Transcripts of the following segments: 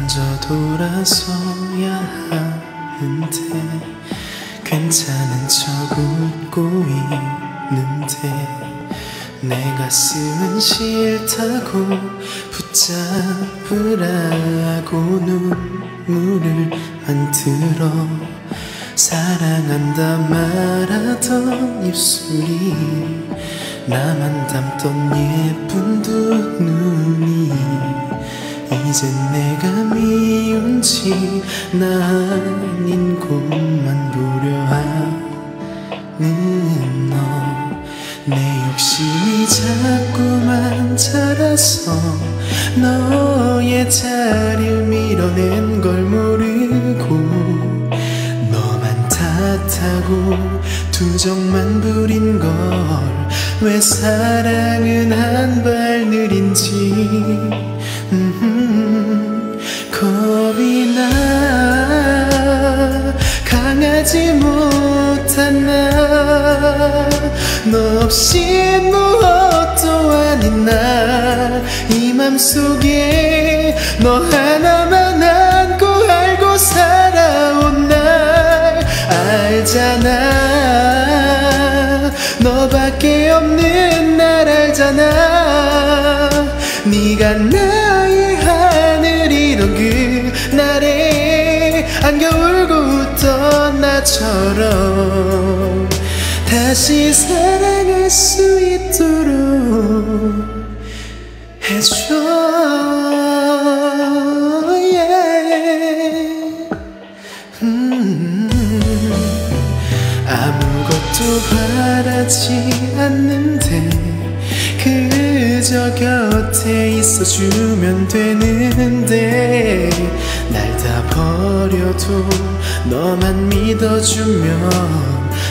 먼저 돌아서야 하는데 괜찮은 척 웃고 있는데 내 가슴은 싫다고 붙잡으라고 눈물을 만들어 사랑한다 말하던 입술이 나만 담던 예쁜 두 눈이 이제 내가 미운지 나 아닌 곳만 보려 하는 너 내 욕심이 자꾸만 자라서 너의 자리를 밀어낸 걸 모르고 너만 탓하고 투정만 부린 걸 왜 사랑은 한 발 느린지 음, 겁이 나 강하지 못한 나 너 없이 무엇도 아닌 나 이 맘속에 너 하나만 안고 알고 살아온 날 알잖아. 너밖에 없는 날 알잖아. 네가 나 나처럼 다시 사랑할 수 있도록 해줘. 음. 아무것도 바라지 않는데 그저 곁에 있어주면 되는데 날 다 버려도 너만 믿어주면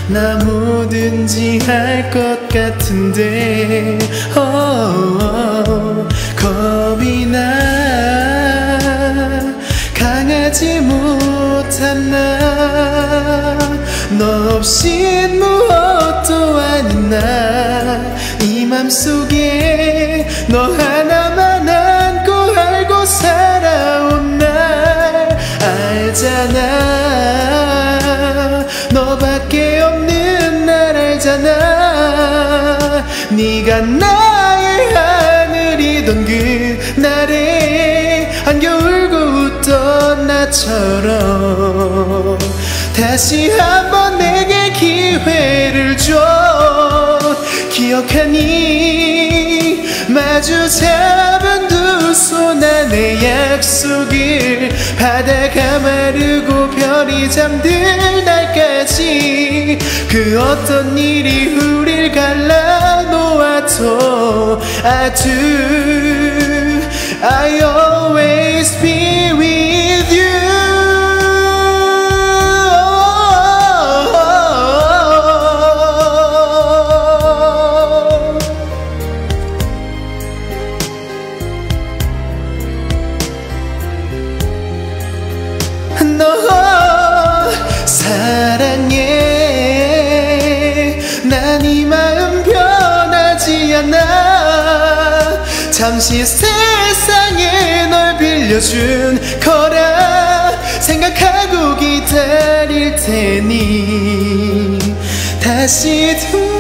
나 뭐든지 할 것 같은데. Oh, 겁이 나. 강하지 못한 나너 없인 무엇도 아닌 나 이 맘속에 너 네가 나의 하늘이던 그날에 안겨 울고 웃던 나처럼 다시 한번 내게 기회를 줘. 기억하니 마주 잡은 두 손 안에 약속을 바다가 마르고 별이 잠들 날까지 그 어떤 일이 우릴 갈라 놓아도 I 잠시 세상에 널 빌려준 거라 생각하고 기다릴 테니 다시 돌아